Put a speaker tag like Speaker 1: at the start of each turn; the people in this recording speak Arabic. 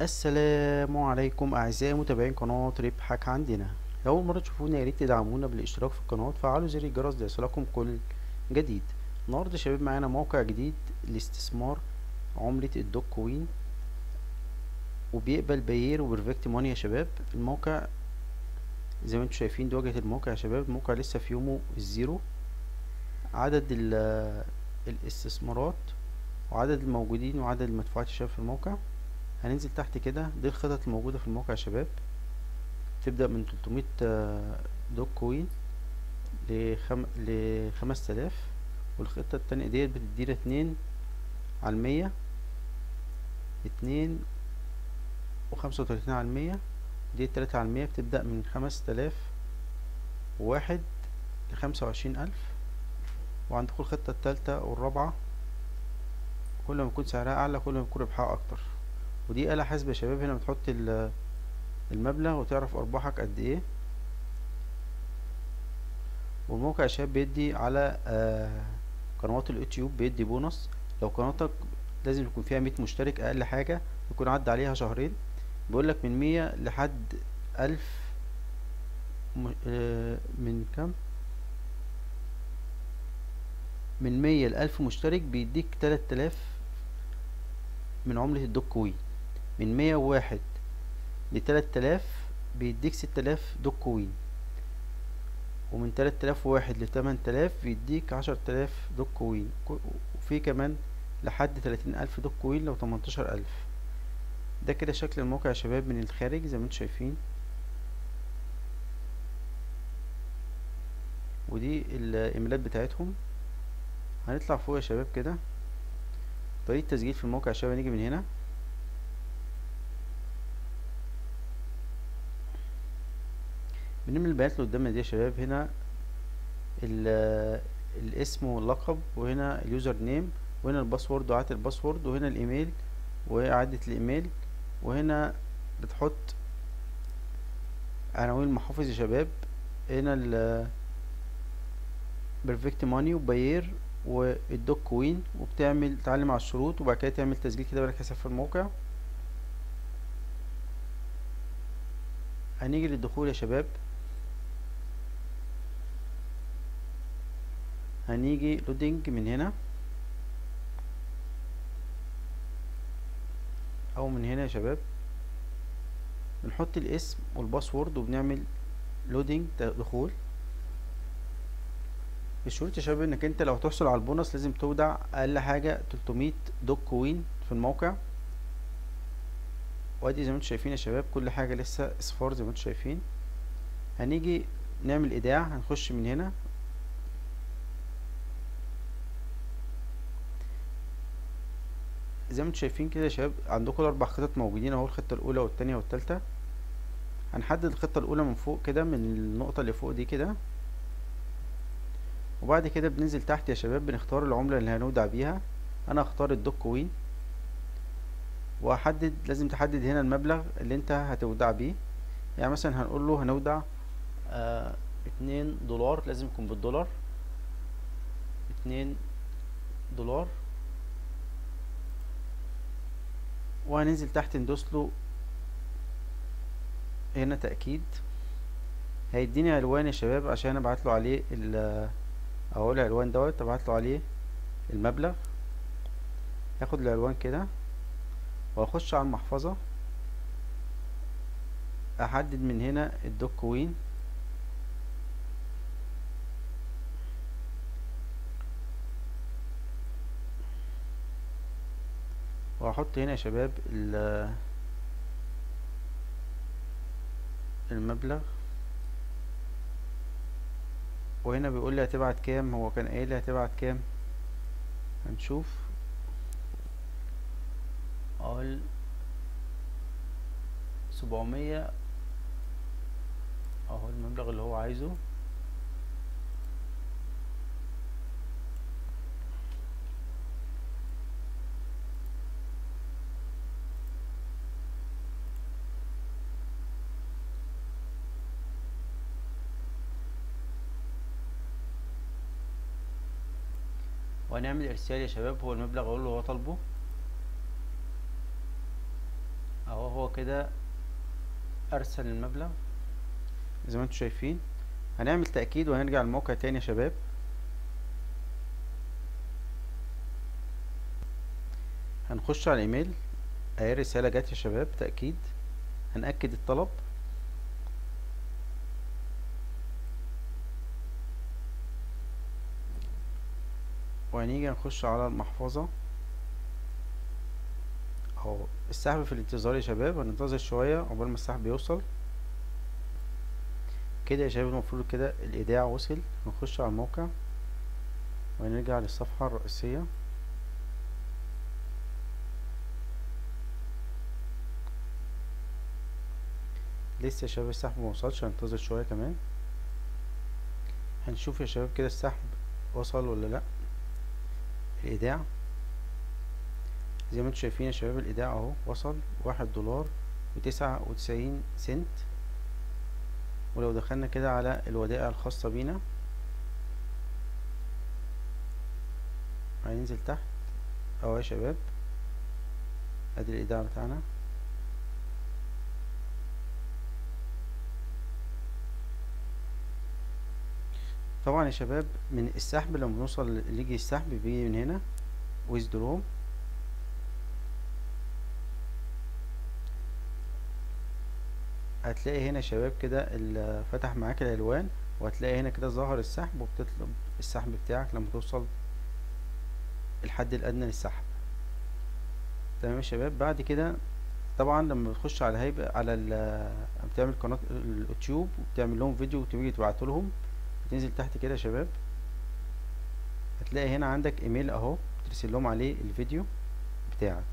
Speaker 1: السلام عليكم أعزائي متابعين قناة ربحك عندنا. لو أول مرة تشوفونا يا ريت تدعمونا بالاشتراك في القناة وتفعلوا زر الجرس ليصلكم كل جديد. النهاردة يا شباب معانا موقع جديد لاستثمار عملة ال Dogecoin وبيقبل Payeer و Perfect Money يا شباب. الموقع زي ما أنتم شايفين دي واجهة الموقع يا شباب. الموقع لسه في يومه ال zero. عدد الاستثمارات وعدد الموجودين وعدد المدفوعات يا شباب في الموقع. هننزل تحت كده دي الخطط الموجودة في الموقع يا شباب. تبدأ من 300 دوك كوين لخم... لخمس تلاف والخطة التانية ديت بتدينا اتنين على المية اتنين وخمسة وتلاتين على المية. دي تلاتة على المية بتبدأ من خمس تلاف وواحد لخمسة وعشرين ألف. وعندكم الخطة التالتة والرابعة كل ما يكون سعرها أعلى كل ما يكون ربحها أكتر. ودي آلة حاسبة يا شباب هنا بتحط المبلغ وتعرف أرباحك قد إيه. والموقع يا شباب بيدي على آه قنوات اليوتيوب بيدي بونص. لو قناتك لازم يكون فيها مية مشترك أقل حاجة يكون عدى عليها شهرين. بيقولك من مية لحد ألف آه من كم من مية لألف مشترك بيديك تلات آلاف من عملة coin. من مية وواحد لتلات آلاف بيديك ست آلاف Dogecoin. ومن تلات آلاف وواحد لتمن آلاف بيديك عشر آلاف Dogecoin. وفي كمان لحد تلاتين ألف Dogecoin لو تمنتاشر ألف. ده كده شكل الموقع يا شباب من الخارج زي ما أنتم شايفين. ودي الايميلات بتاعتهم. هنطلع فوق يا شباب كده. طريقة تسجيل في الموقع يا شباب هنيجي من هنا. بنملى البيانات اللي قدامنا دي يا شباب. هنا الاسم واللقب وهنا اليوزر نيم وهنا الباسورد وإعادة الباسورد وهنا الإيميل وإعادة الإيميل وهنا بتحط عناوين المحافظ يا شباب. هنا ال Perfect Money و Payeer وال Dogecoin وبتعمل تعلم على الشروط وبعد كده تعمل تسجيل كده بقالك حساب في الموقع. هنيجي للدخول يا شباب. هنيجي login من هنا. أو من هنا يا شباب. بنحط الاسم وال password وبنعمل login دخول. الشروط يا شباب إنك أنت لو تحصل على البونص لازم تودع أقل حاجة 300 Dogecoin في الموقع. وأدي زي ما أنتم شايفين يا شباب كل حاجة لسه اصفار زي ما أنتم شايفين. هنيجي نعمل إيداع هنخش من هنا. زي ما أنتم شايفين كده يا شباب عندكم الأربع خطط موجودين أهو الخطة الأولى والثانيه والثالثه هنحدد الخطة الأولى من فوق كده من النقطة اللي فوق دي كده. وبعد كده بننزل تحت يا شباب بنختار العملة اللي هنودع بيها. أنا هختار الدوك كوين واحدد لازم تحدد هنا المبلغ اللي انت هتودع بيه. يعني مثلا هنقول له هنودع آه اتنين دولار لازم يكون بالدولار. اتنين دولار. وهننزل تحت ندوس له هنا تأكيد. هيديني عنوان يا شباب عشان أبعت له عليه ال أهو العنوان دوت أبعت له عليه المبلغ. هاخد العنوان كده وأخش على المحفظة. أحدد من هنا الدوك كوين وهحط هنا يا شباب المبلغ. وهنا بيقول لي هتبعت كام؟ هو كان قايل لي هتبعت كام؟ هنشوف. أقول سبعمية. أهو المبلغ اللي هو عايزه. وهنعمل إرسال يا شباب هو المبلغ أقول له هو طالبه. أهو كده أرسل المبلغ. زي ما أنتم شايفين. هنعمل تأكيد وهنرجع الموقع تاني يا شباب. هنخش على الإيميل. أهي رسالة جت يا شباب تأكيد. هنأكد الطلب. وهنيجي نخش على المحفظة. أهو السحب في الانتظار يا شباب هننتظر شوية عقبال ما السحب يوصل. كده يا شباب المفروض كده الإيداع وصل. هنخش على الموقع وهنرجع للصفحة الرئيسية. لسه يا شباب السحب موصلش هننتظر شوية كمان. هنشوف يا شباب كده السحب وصل ولا لأ. الإيداع. زي ما أنتم شايفين يا شباب الإيداع أهو وصل واحد دولار وتسعة وتسعين سنت. ولو دخلنا كده على الودائع الخاصة بينا. هننزل تحت. أهو يا شباب أدي الإيداع بتاعنا. طبعا يا شباب من السحب لما بنوصل يجي السحب بيجي من هنا withdraw هتلاقي هنا شباب كده فتح معاك الألوان وهتلاقي هنا كده ظهر السحب وبتطلب السحب بتاعك لما توصل الحد الأدنى للسحب. تمام يا شباب؟ بعد كده طبعا لما بتخش على هيبقى على بتعمل قناة اليوتيوب وبتعمل لهم فيديو وتيجي تبعته لهم بتنزل تحت كده يا شباب. هتلاقي هنا عندك ايميل اهو بترسل لهم عليه الفيديو بتاعك.